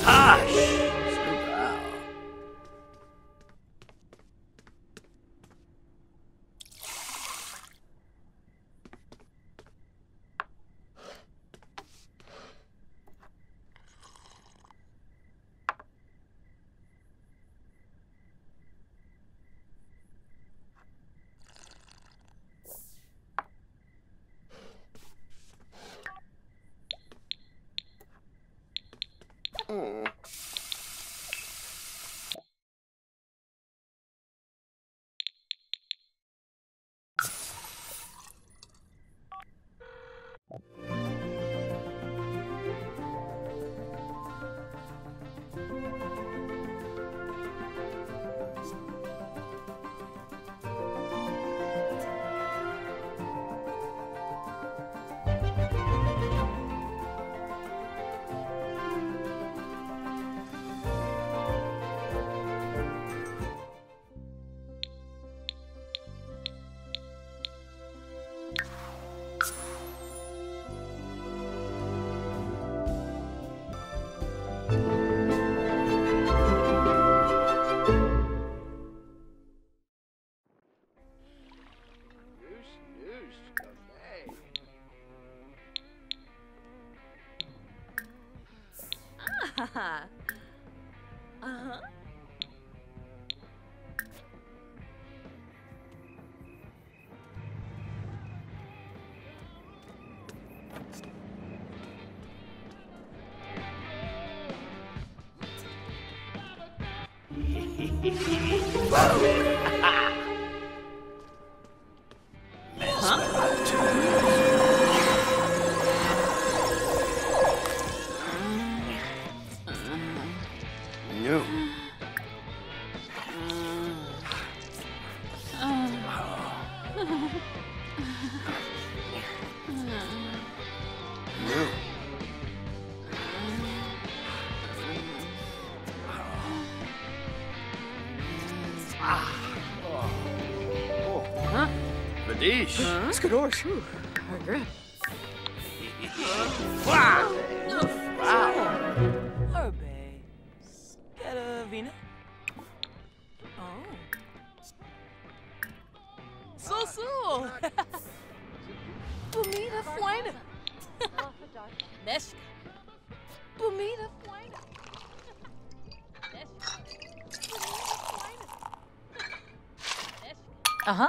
Tosh! No. Vadish. Skadorsh. Wow. wow. Herbe. Scaravina. Oh. So so. Bonita fuena. Mesh. Bonita fuena. Uh-huh.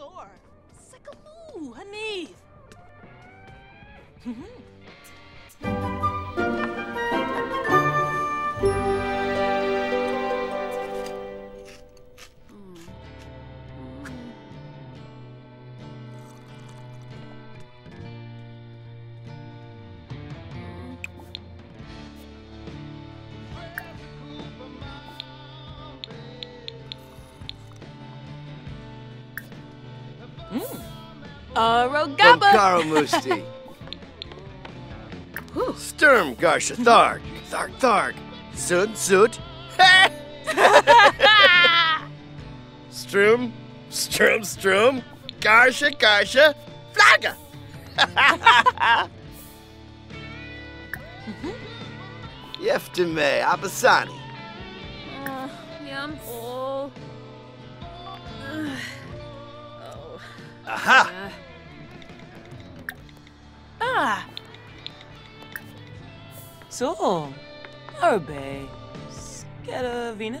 Ziba. Ha. Hanif. Arogaba. Garo Musti. Sturm Garsha Tharg. Tharg Tharg. Sud Sud. Strum. Strum Strum. Garsha Garsha. Flaga. Yeftime Abasani. Uh, yum. Oh. oh. Aha. Uh, Ah. So. Herbe. Scaravina.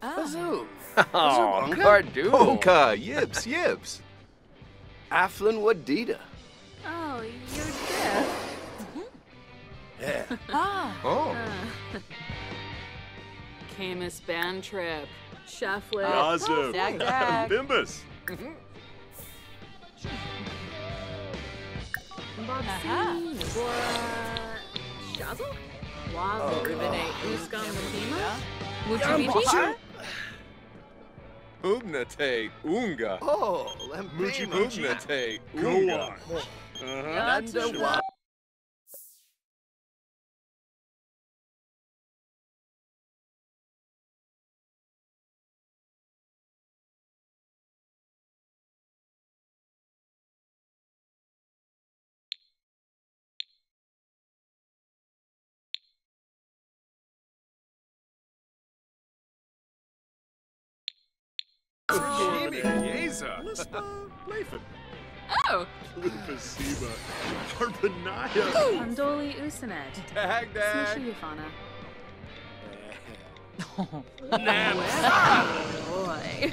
Azoo. Oh, Cardu. Oka, yips, yips. Aflin Wadida. Oh, you're deaf. Yeah. Ah. Oh. Camus band trip. Shufflet. Yazoo. Dag, dag. Bimbus. Aha. Nagora. Shazzle? Oh. Wazzle. Ribbonate. Uskan Makima? Yum, Ubnate Unga. Oh, Moochie Lempema. Moochie. Ubnate Go Unga. on. Uh-huh. Nanda wa- Yeza. Lispa Lathan. Oh! Lupasiba. Harpanaya. Andoli Usanet. Dag dag. Smushy Yafana. Boy.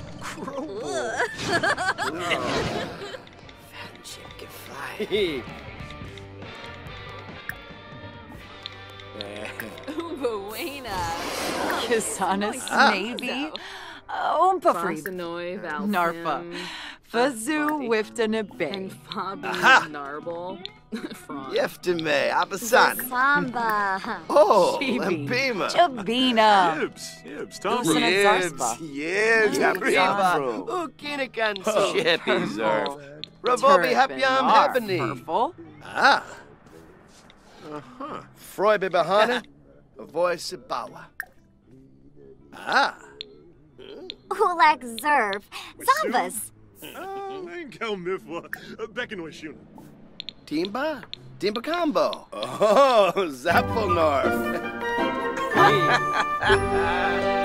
Buena. Kisanis, Ah. Navy, Oompafreed, Fosanoi, Valfin. Narfa, Fazoo, Wifton, And Bay. Fabi Aha. Narble. Front. Yeftime, Abasan. Samba. Oh, Chibi. Lempema. Chabina, Yibs. Yibs. Tom. Usan and Yibs, Zarspa. yibs, Yeah, Abriaba. yeah. Ukinakanso. Shippy Zerf. Purple, Ravobi Turpin, Hapyam Nar, Hebony. Purple, Ah, Uh-huh. Freud Bahana. A voice of Bawa. Ah, Ulak Zerv. Zambas. Oh, Enkel Mifwa. Beckonway Shuna. Timba. Timba Combo. Oh, Zapfalnorf.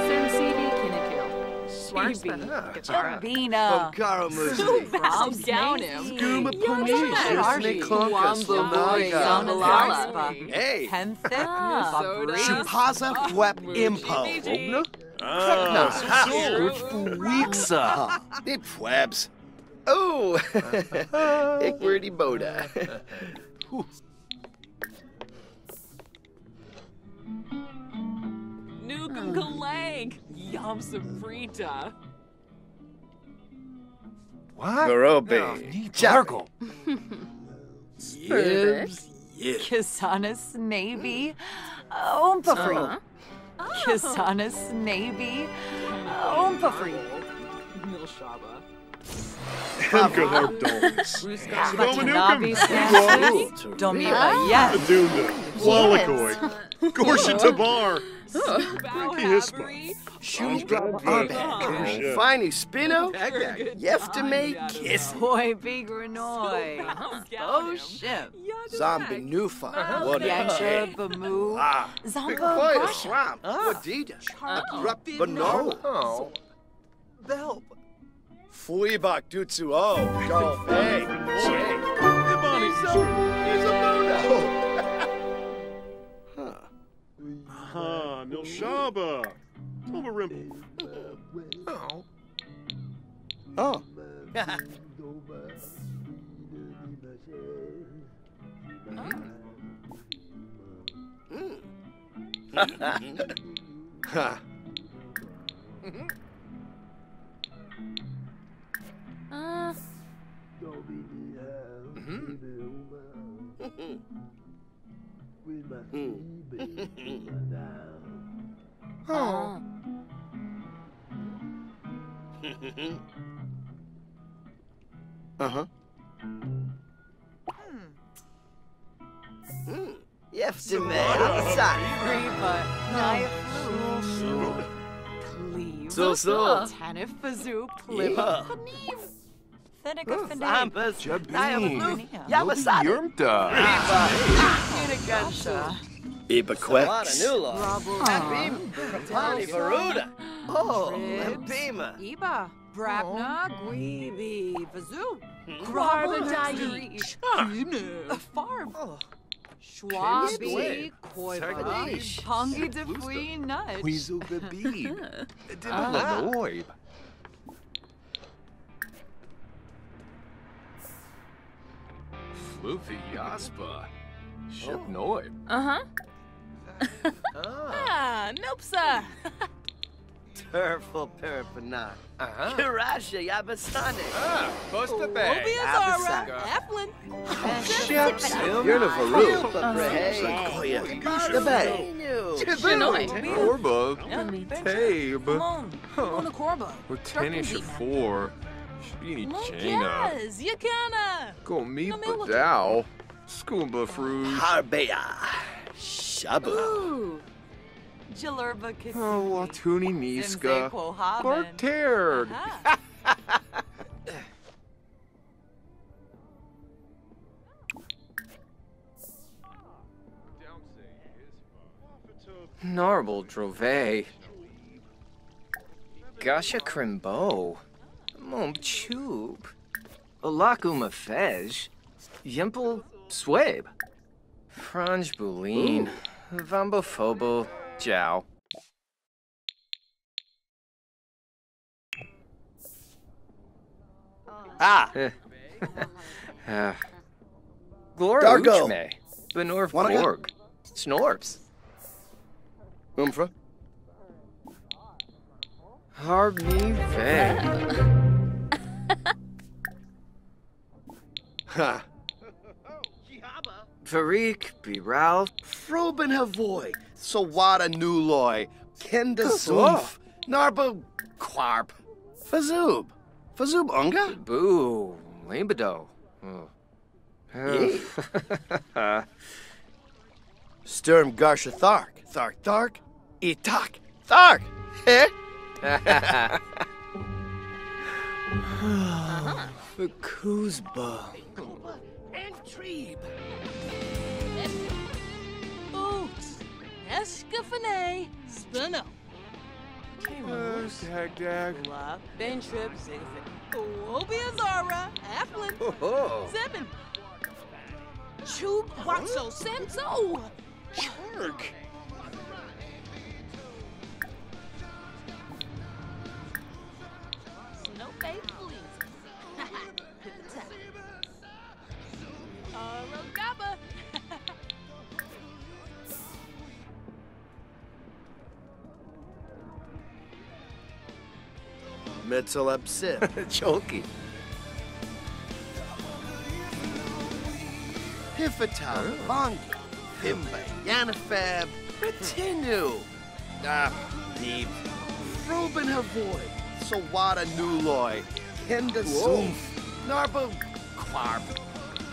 Sin CD Kinnekil. Chibi, Ah, Chabina, Bokaro Musi. I'll down him. Guma Pumi. Sharshi. Shusne Klonka. Wamba Zona Boy. Zarspa, Hey. Penthic, Ah, Babri, Chupaza Impo. Ah, Wixa. The Pwebs. Oh, Ickwordy Boda. Nukum Galang. Yum Sabrita. What? Garobe. Jargle. Yibs. Yibs. Kisanis, Navy, Oompafreed, Uh-huh. Kisanis, Navy, Milshaba. Enkel Harp Domes. Watanabe, Dominukum. Stamford, Domiba, yes, Adunda. Wallakoi. Gorsha Tabar. Frankie Hispa. Oh, Finey Spino. Yeftime Kiss. Boy Big Renoy, Oh ship, Zombie Nufa. What a Yansha shame. Bamu, Ah, big Zamba boy, a Russia, swamp. Wadida. Rup Bano. Oh. Velp. Fuibak Dutsu. Oh, Golf. Hey. Jay. Ibani. He's a Mono. Ah, Milshaba. Toma Oh. Oh. Ha. Uh, Oh. Uh-huh. Hmm. Yeftime. Outside. Reba, Knife, Cleave, So, so. Tanif, Fazoo, Pliva, Thenica, Finade, Zambas. Jabin. Yamasada. Yurmta. Unigansha, Ibequex. Rabble, Kapani Varuda. Oh, Lempima. Iba, Brabna, Guibi, Fazoo, Grarbadai. Farm, Schwabi, Koiva, Sargadish. Pongi de Fui Nudge, Weasel the Beeb. Dimmalanoib. Floofy Yaspa. Ship Noib. Uh huh. Ah. Ah, nope, sir. Turful perpana. Uh-huh. Kirasha yabasane. Ah, Busta Bay. Abasaka. Eflin. Ship, Sim. You're the Varu. Hey. The bay. Orba. Tabe. Mon. Mona Corbo. Lieutenant Shafor. Sheeny Chena. Yes, you canna. Go meet Camila. Badao. Scuba Fruit. Harbeya. Shabu. Ooh. Jalurba Kitsu. Oh, Watuni Niska. Zemzekwo Haben. Barterd. Aha. Narble Drove. Gasha Crimbo. Mom Chub. Olaku Mafej. Yimpel Swabe. Franj Bulin. Vambophobo Jow. Ah. Uh, Glora Dargo. Uchme. Benorf Wanna? Borg. Snorps. Umfra. Harb me ve. Ha. Farik Biral. Froben Havoy. Sawada Nuloy. Kenda. Soof. Narba Quarp. Fazoob. Fazoob Unga? Boo. Libido. Oh. Sturm Garsha Thark. Thark Thark. Itak. Thark. Eh? Fakuzba. And Escafane. Spino. Dag dag. La. Ben Trip. Zigafit. Obiazara. Oh, Eflin. Oh, oh. Seven. Chub. Waxo. Senso. Shark. Mitzelep Sip. Cholky. Hifatal. Vongi. Pimba. Yanifab. Retinu. Ah, Deep. Froben Havoy. Sawada Nuloy. Kenda Soof. Narba Quarp.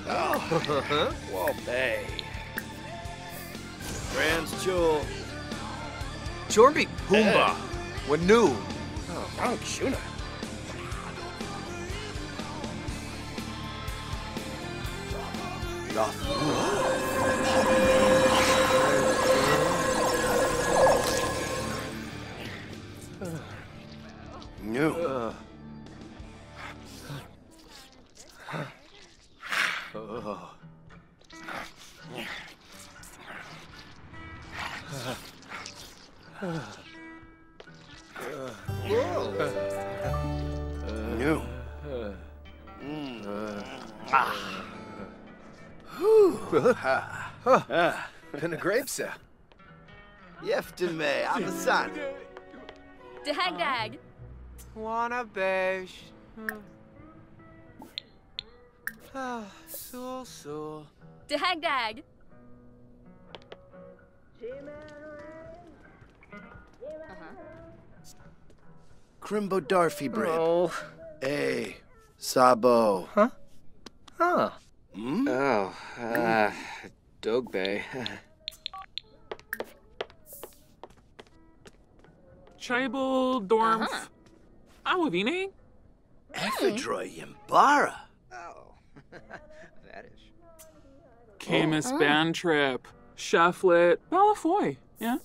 Oh. Whoa, Bay. Trans Jewel. Jorby Pumbaa. Wanu. Frank Shuna. No. No. Pin a grapes. uh. Yeftin me, Abasan. Dag dag. Wanna beige. Ah, so so. Dag dag. Crimbo Darfy bread. Oh. Hey, Sabo. Huh? Huh. Hmm? Oh. Ah. Dog Bay. Tribal Dormf. Awavine? Ephedroy Yambara. Oh. that is. Camus Band Trip. Shufflet. Balafoy. Yeah.